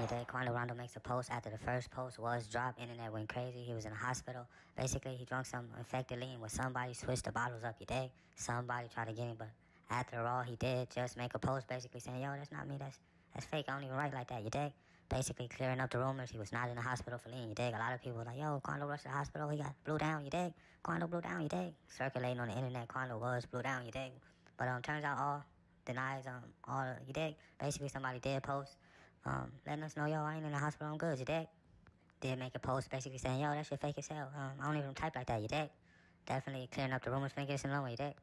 you dig? Quando Rondo makes a post after the first post was dropped. Internet went crazy. He was in the hospital. Basically, he drunk some infected lean with somebody switched the bottles up, you dig? Somebody tried to get him, but after all he did, just make a post basically saying, yo, that's not me, that's that's fake. I don't even write like that, you dig? Basically clearing up the rumors. He was not in the hospital for lean, you dig? A lot of people were like, yo, Quando rushed to the hospital. He got blew down, you dig? Quando blew down, you dig? Circulating on the internet, Quando was blew down, you dig? But um, turns out all denies um all you dig. Basically, somebody did post um letting us know, yo, I ain't in the hospital, I'm good, you dig? Did make a post basically saying, yo, that shit fake as hell. Um, I don't even type like that, you dig? Definitely clearing up the rumors, fingers and low, you dig?